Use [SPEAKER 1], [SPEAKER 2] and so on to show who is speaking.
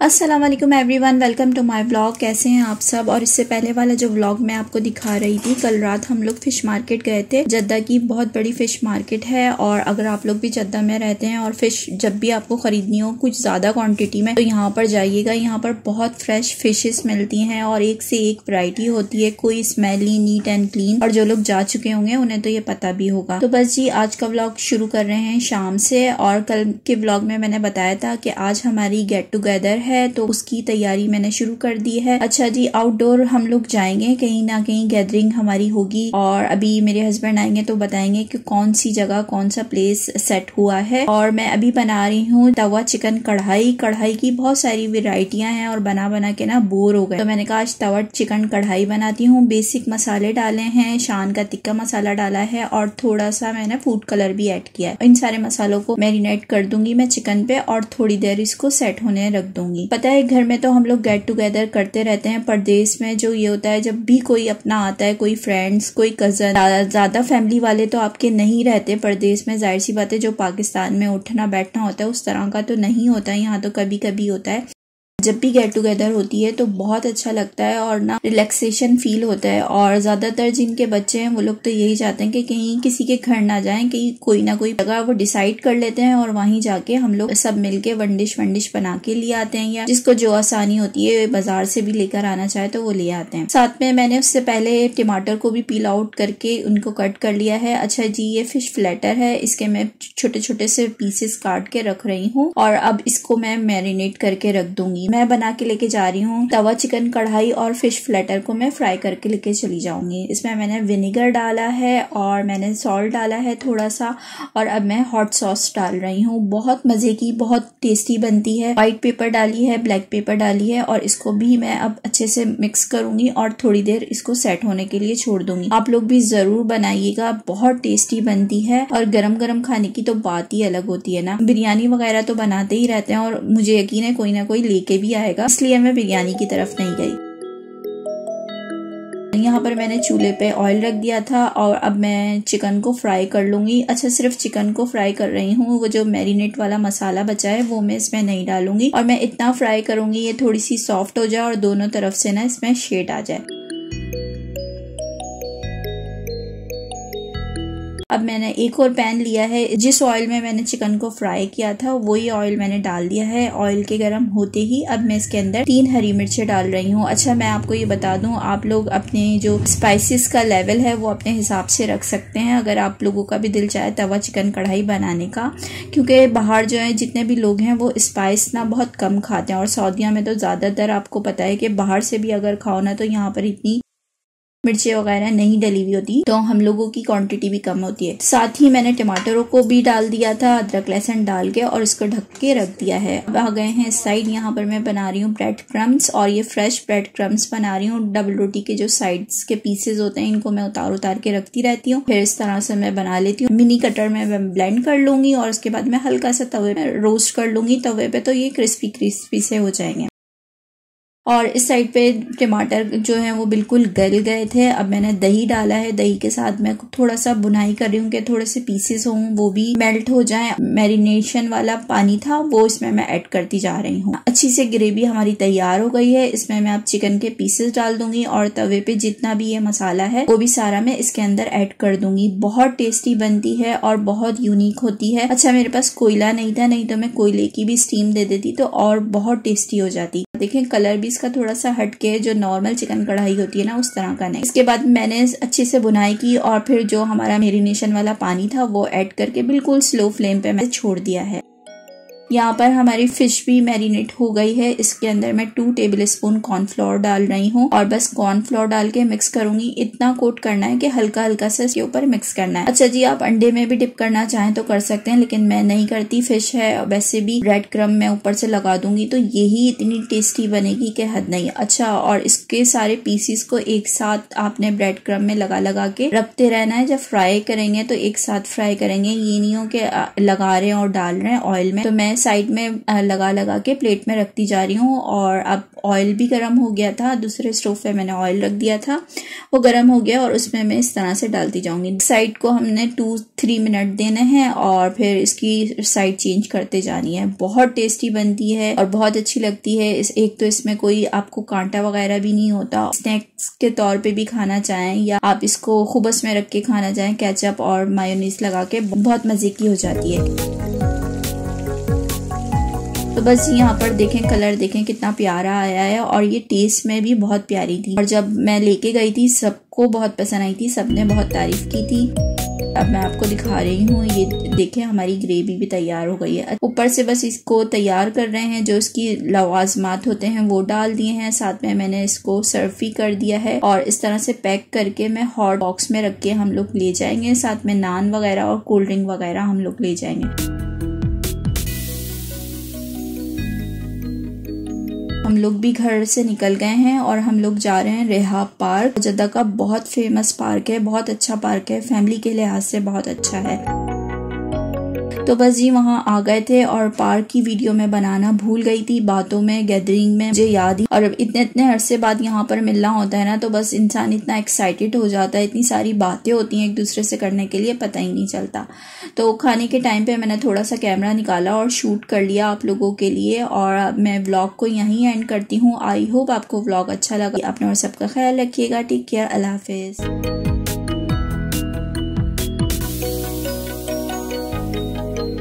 [SPEAKER 1] Aslam everyone welcome to my vlog कैसे हैं आप सब? और इससे पहले वाला जो व्लॉग मैं आपको दिखा रही थी, कल रात हम लोग फ़िश मार्केट गए थे। जद्दा की बहुत बड़ी फ़िश मार्केट है और अगर आप लोग भी जद्दा में रहते हैं और फ़िश जब भी आपको खरीदनी हो कुछ ज़्यादा क्वांटिटी में तो यहाँ पर जाइएगा। यहाँ पर बहुत फ्रेश फिशेस मिलती हैं और एक से एक वरायटी होती है। कोई स्मेली नीट एंड क्लीन और जो लोग जा चुके होंगे, उन्हें तो ये पता भी होगा। तो बस जी, आज का व्लॉग शुरू कर रहे हैं शाम से। और कल के व्लॉग में मैंने बताया था कि आज हमारी गेट टूगेदर है। है तो उसकी तैयारी मैंने शुरू कर दी है। अच्छा जी आउटडोर हम लोग जाएँगे, कहीं ना कहीं गैदरिंग हमारी होगी और अभी मेरे हस्बैंड आएँगे तो बताएँगे कि कौन सी जगह कौन सा प्लेस सेट हुआ है। और मैं अभी बना रही हूँ तवा चिकन कढ़ाई। कढ़ाई की बहुत सारी वेराइटियाँ हैं और बना बना के ना बोर हो गए। तो मैंने कहा, आज तवा चिकन कढ़ाई बनाती हूँ। बेसिक मसाले डाले हैं, शान का टिक्का मसाला डाला है और थोड़ा सा मैंने फ़ूड कलर भी ऐड किया है। इन सारे मसालों को मैरिनेट कर दूँगी मैं चिकन पे और थोड़ी देर इसको सेट होने रख दूँगी। पता है, घर में तो हम लोग गेट टुगेदर करते रहते हैं परदेश में जो ये होता है, जब भी कोई अपना आता है, कोई फ्रेंड्स कोई कज़न ज़्यादा फैमिली वाले तो आपके नहीं रहते परदेश में ज़ाहिर सी बात है, जो पाकिस्तान में उठना बैठना होता है, उस तरह का तो नहीं होता है यहाँ तो कभी कभी होता है। जब भी गेट टुगेदर होती है तो बहुत अच्छा लगता है और ना रिलैक्सेशन फील होता है। और ज़्यादातर जिनके बच्चे हैं, वो लोग तो यही चाहते हैं कि कहीं किसी के घर ना जाएँ, कहीं कोई ना कोई जगह वो डिसाइड कर लेते हैं और वहीं जाके हम लोग सब मिलके वनडिश वनडिश बना के लिए आते हैं, या जिसको जो आसानी होती है, बाज़ार से भी लेकर आना चाहे तो वो ले आते हैं। साथ में मैंने उससे पहले टमाटर को भी पील आउट करके उनको कट कर लिया है। अच्छा जी, ये फ़िश फ्लैटर है। इसके मैं छोटे छोटे से पीसेस काट के रख रही हूँ और अब इसको मैं मैरिनेट करके रख दूँगी। मैं बना के लेके जा रही हूँ, तवा, चिकन कढ़ाई और फ़िश फ्लेटर को मैं फ्राई करके लेके चली जाऊँगी। इसमें मैंने विनेगर डाला है और मैंने सॉल्ट डाला है थोड़ा सा और अब मैं हॉट सॉस डाल रही हूँ। बहुत मज़े की, बहुत टेस्टी बनती है। व्हाइट पेपर डाली है ब्लैक पेपर डाली है और इसको भी मैं अब अच्छे से मिक्स करूँगी और थोड़ी देर इसको सेट होने के लिए छोड़ दूँगी। आप लोग भी ज़रूर बनाइएगा, बहुत टेस्टी बनती है और गरम गरम खाने की तो बात ही अलग होती है ना। बिरयानी वगैरह तो बनाते ही रहते हैं और मुझे यकीन है कोई ना कोई लेके भी आएगा, इसलिए मैं बिरयानी की तरफ़ नहीं गई। यहाँ पर मैंने चूल्हे पे ऑयल रख दिया था और अब मैं चिकन को फ्राई कर लूँगी। अच्छा सिर्फ़ चिकन को फ्राई कर रही हूँ। वो जो मैरिनेट वाला मसाला बचा है, वो मैं इसमें नहीं डालूँगी। और मैं इतना फ्राई करूँगी, ये थोड़ी सी सॉफ्ट हो जाए और दोनों तरफ़ से ना इसमें शेड आ जाए। अब मैंने एक और पैन लिया है, जिस ऑयल में मैंने चिकन को फ्राई किया था, वही ऑयल मैंने डाल दिया है ऑयल के गर्म होते ही। अब मैं इसके अंदर तीन हरी मिर्चें डाल रही हूँ। अच्छा मैं आपको ये बता दूँ, आप लोग अपने जो स्पाइसेस का लेवल है, वो अपने हिसाब से रख सकते हैं, अगर आप लोगों का भी दिल चाहे तवा चिकन कढ़ाई बनाने का। क्योंकि बाहर जो है, जितने भी लोग हैं, वो स्पाइस ना बहुत कम खाते हैं, और सऊदिया में तो ज़्यादातर आपको पता है कि बाहर से भी अगर खाओ ना तो यहाँ पर इतनी मिर्ची वगैरह नहीं डली हुई होती तो हम लोगों की क्वांटिटी भी कम होती है। साथ ही मैंने टमाटरों को भी डाल दिया था, अदरक, लहसन डाल के और इसको ढक के रख दिया है। अब आ गए हैं साइड यहाँ पर मैं बना रही हूँ ब्रेड क्रम्स और ये फ्रेश ब्रेड क्रम्स बना रही हूँ। डबल रोटी के जो साइड्स के पीसेज होते हैं, इनको मैं उतार उतार के रखती रहती हूँ। फिर इस तरह से मैं बना लेती हूँ। मिनी कटर में ब्लेंड कर लूँगी और उसके बाद मैं हल्का सा तवे में रोस्ट कर लूँगी। तवे पे तो ये क्रिस्पी क्रिस्पी से हो जाएँगे। और इस साइड पे टमाटर जो है वो बिल्कुल गल गए थे। अब मैंने दही डाला है। दही के साथ मैं थोड़ा सा बुनाई कर रही हूँ कि थोड़े से पीसेस हों, वो भी मेल्ट हो जाए। मैरिनेशन वाला पानी था, वो इसमें मैं ऐड करती जा रही हूँ। अच्छी से ग्रेवी हमारी तैयार हो गई है। इसमें मैं अब चिकन के पीसेस डाल दूँगी और तवे पे जितना भी ये मसाला है, वो भी सारा मैं इसके अंदर ऐड कर दूँगी। बहुत टेस्टी बनती है और बहुत यूनिक होती है। अच्छा मेरे पास कोयला नहीं था, नहीं तो मैं कोयले की भी स्टीम दे देती तो और बहुत टेस्टी हो जाती। देखें कलर भी इसका थोड़ा सा हटके जो नॉर्मल चिकन कढ़ाई होती है ना, उस तरह का नहीं। इसके बाद मैंने अच्छे से बुनाई की और फिर जो हमारा मेरीनेशन वाला पानी था, वो ऐड करके बिल्कुल स्लो फ्लेम पे मैंने छोड़ दिया है। यहाँ पर हमारी फ़िश भी मैरिनेट हो गई है। इसके अंदर मैं टू टेबल स्पून कॉर्नफ्लोर डाल रही हूँ और बस कॉर्नफ्लोर डाल के मिक्स करूँगी। इतना कोट करना है कि हल्का हल्का से इसके ऊपर मिक्स करना है। अच्छा जी, आप अंडे में भी डिप करना चाहें तो कर सकते हैं, लेकिन मैं नहीं करती फ़िश है। वैसे भी ब्रेड क्रम मैं ऊपर से लगा दूँगी तो यही इतनी टेस्टी बनेगी कि हद नहीं। अच्छा और इसके सारे पीसीस को एक साथ आपने ब्रेड क्रम में लगा लगा के रखते रहना है। जब फ्राई करेंगे तो एक साथ फ्राई करेंगे। ये नहीं हो कि लगा रहे हैं और डाल रहे हैं ऑयल में। तो मैं मैं साइड में लगा लगा के प्लेट में रखती जा रही हूँ और अब ऑयल भी गर्म हो गया था। दूसरे स्टोव पे मैंने ऑयल रख दिया था। वो गर्म हो गया और उसमें मैं इस तरह से डालती जाऊँगी। साइड को हमने टू थ्री मिनट देने हैं और फिर इसकी साइड चेंज करते जानी है। बहुत टेस्टी बनती है और बहुत अच्छी लगती है। इस, एक तो इसमें कोई आपको कांटा वगैरह भी नहीं होता। स्नैक्स के तौर पे भी खाना चाहें या आप इसको खुबस में रख के खाना चाहें कैचअप और मायोनीस लगा के, बहुत मज़े की हो जाती है। बस यहाँ पर देखें कलर देखें, कितना प्यारा आया है और ये टेस्ट में भी बहुत प्यारी थी। और जब मैं लेके गई थी, सबको बहुत पसंद आई थी, सबने बहुत तारीफ़ की थी। अब मैं आपको दिखा रही हूँ, ये देखें, हमारी ग्रेवी भी तैयार हो गई है। ऊपर से बस इसको तैयार कर रहे हैं, जो इसकी लवाजमात होते हैं, वो डाल दिए हैं। साथ में मैंने इसको सर्व भी कर दिया है और इस तरह से पैक करके मैं हॉट बॉक्स में रख के हम लोग ले जाएँगे। साथ में नान वगैरह और कोल्ड ड्रिंक वगैरह हम लोग ले जाएँगे। लोग भी घर से निकल गए हैं और हम लोग जा रहे हैं रेहा पार्क। जद्दा का बहुत फ़ेमस पार्क है, बहुत अच्छा पार्क है। फैमिली के लिहाज से बहुत अच्छा है। तो बस जी वहाँ आ गए थे और पार्क की वीडियो में बनाना भूल गई थी, बातों में गैदरिंग में, मुझे याद ही और इतने इतने अरसे बाद यहाँ पर मिलना होता है ना तो बस इंसान इतना एक्साइटेड हो जाता है, इतनी सारी बातें होती हैं एक दूसरे से करने के लिए, पता ही नहीं चलता। तो खाने के टाइम पे मैंने थोड़ा सा कैमरा निकाला और शूट कर लिया आप लोगों के लिए और मैं ब्लॉग को यहीं एंड करती हूँ। आई होप आपको ब्लॉग अच्छा लगा। अपने और सबका ख्याल रखिएगा। टेक केयर अल्लाह हाफिज़।